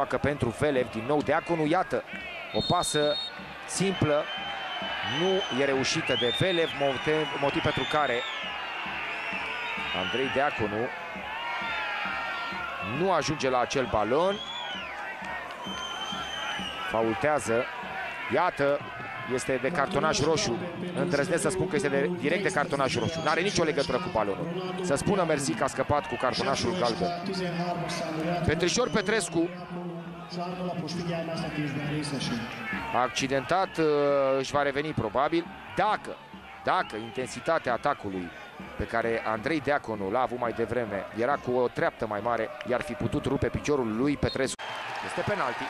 Joacă pentru Felev, din nou Deaconu, iată, o pasă simplă, nu e reușită de Felev, motiv, motiv pentru care Andrei Deaconu nu ajunge la acel balon. Faultează. Iată, este de cartonaj roșu. Îndrăznesc să spun că este de, direct de cartonaj roșu. N-are nicio legătură cu balonul. Să spună mersi că a scăpat cu cartonașul galben. Petrișor Petrescu a accidentat, uh, își va reveni probabil. Dacă, dacă intensitatea atacului pe care Andrei Deaconu l-a avut mai devreme era cu o treaptă mai mare, i-ar fi putut rupe piciorul lui Petrescu. Este penalti.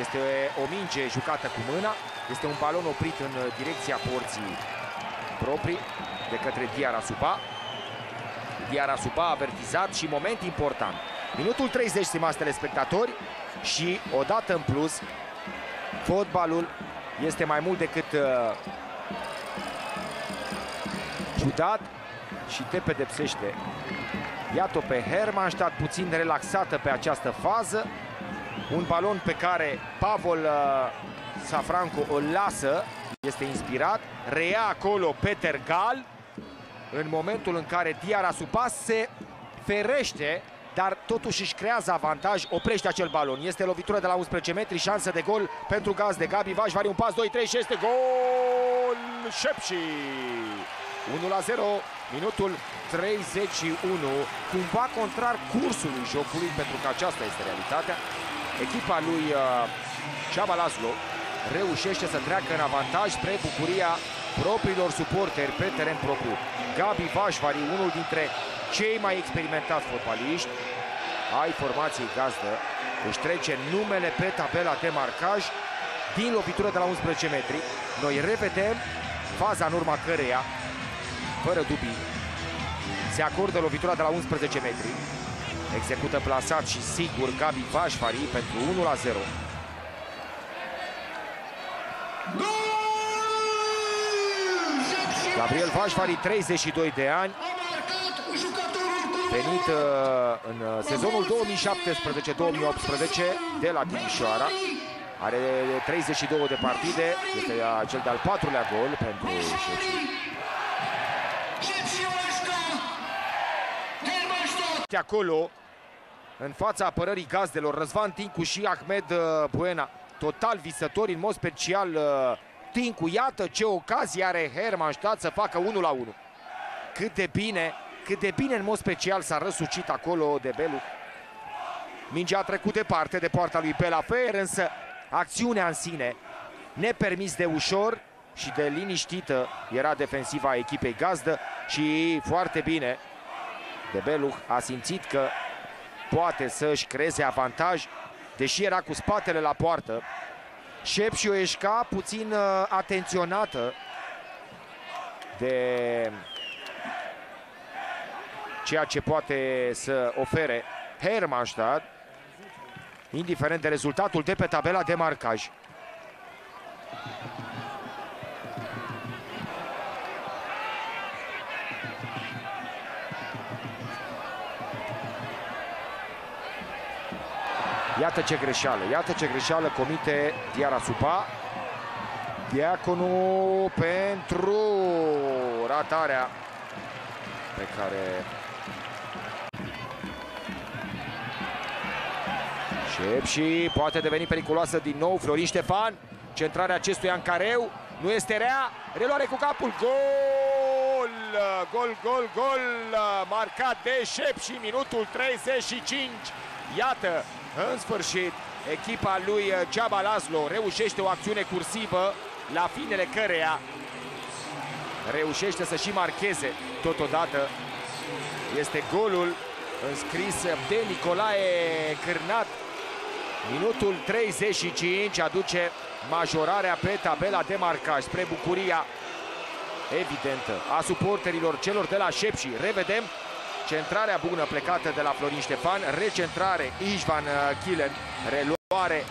Este o minge jucată cu mâna. Este un balon oprit în direcția porții proprii de către Diara Supa. Diara Supa avertizat și moment important. Minutul 30, stimați telespectatori, și odată în plus, fotbalul este mai mult decât uh, ciudat și te pedepsește. Iată pe Hermannstadt puțin relaxată pe această fază. Un balon pe care Pavol uh, Safranco îl lasă, este inspirat. Reia acolo Peter Gal în momentul în care Diara Supas se ferește, dar totuși își creează avantaj, oprește acel balon. Este lovitură de la 11 metri, șansă de gol pentru gaz de Gabi Vașvari, un pas 2-3 și este gol Șepși! 1 la 0, minutul 31, cumva contrar cursului jocului, pentru că aceasta este realitatea. Echipa lui uh, Ceaba Laslo reușește să treacă în avantaj spre bucuria propriilor suporteri pe teren propriu. Gabi Vașvari, unul dintre cei mai experimentați fotbaliști ai formației gazdă, își trece numele pe tabela de marcaj din lovitură de la 11 metri. Noi revedem faza în urma căreia fără dubii. Se acordă lovitura de la 11 metri. Execută plasat și sigur Gabi Vașvari pentru 1 la 0. Gabriel Vașvari, 32 de ani, venit uh, în uh, sezonul 2017-2018 de la Timișoara. Are 32 de partide, este cel de-al patrulea gol pentru Șepsi. acolo, în fața apărării gazdelor, Răzvan Tincu și Ahmed uh, Buena, total visători, în mod special uh, Tincu. Iată ce ocazie are Hermannstadt să facă 1 la 1. Cât de bine, cât de bine în mod special s-a răsucit acolo de Belu. Mingea a trecut departe de poarta lui Belafer, însă acțiunea în sine, nepermis de ușor și de liniștită, era defensiva echipei gazdă și foarte bine de Beluch a simțit că poate să-și creeze avantaj, deși era cu spatele la poartă. Șepșiu Eșca puțin uh, atenționată de ceea ce poate să ofere Hermannstadt, indiferent de rezultatul de pe tabela de marcaj. Iată ce greșeală, iată ce greșeală comite Diara Supa. Diaconu pentru ratarea pe care Șep și poate deveni periculoasă din nou Florin Ștefan. Centrarea acestuia în careu. Nu este rea. Reluare cu capul. Gol! Gol, gol, gol! Marcat de Șep și minutul 35. Iată, în sfârșit, echipa lui Ceaba Laszlo reușește o acțiune cursivă la finele căreia reușește să și marcheze totodată. Este golul înscris de Nicolae Cârnat. Minutul 35 aduce majorarea pe tabela de marcaj spre bucuria evidentă a suporterilor celor de la Șepși. Revedem Centrarea bună plecată de la Florin Ștefan, recentrare Ișvan Chilen, reluare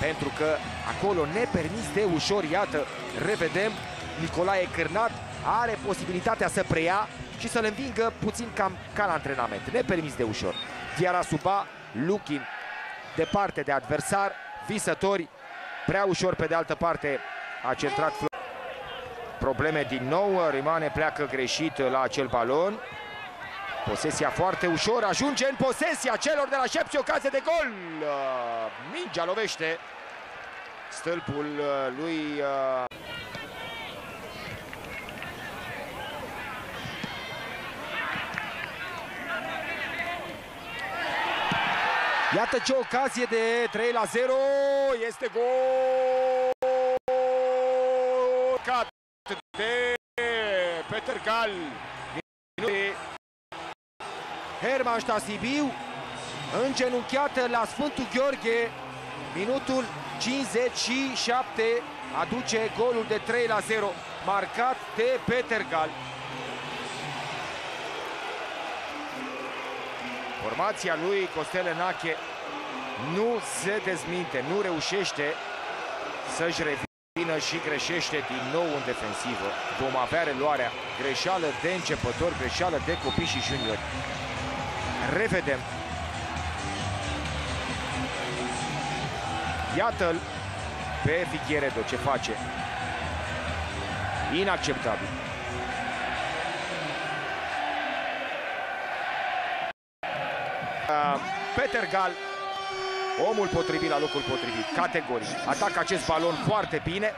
pentru că acolo nepermis de ușor, iată, revedem, Nicolae Cârnat are posibilitatea să preia și să-l învingă puțin cam ca la antrenament, nepermis de ușor. Diara Suba, Lukin departe de adversar, visători, prea ușor pe de altă parte a centrat Probleme din nou, Rimane pleacă greșit la acel balon. Posesia foarte ușor, ajunge în posesia celor de la Șepsi, ocazie de gol. Mingea lovește stâlpul lui Iată ce ocazie de 3 la 0. Este gol de Peter Gal. Hermannstadt Sibiu îngenunchiată la Sfântul Gheorghe. Minutul 57 aduce golul de 3 la 0 marcat de Peter Gal. Formația lui Costel Enache nu se dezminte, nu reușește să-și revină și greșește din nou în defensivă. Vom avea reluarea, greșeală de începători, greșeală de copii și juniori. Revedem. Iată-l pe Figueredo ce face. Inacceptabil. Peter Gal, omul potrivit la locul potrivit, categoric. Atacă acest balon foarte bine,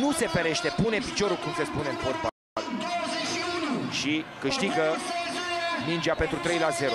nu se ferește, pune piciorul, cum se spune în fotbal. Și câștigă mingea pentru 3 la 0.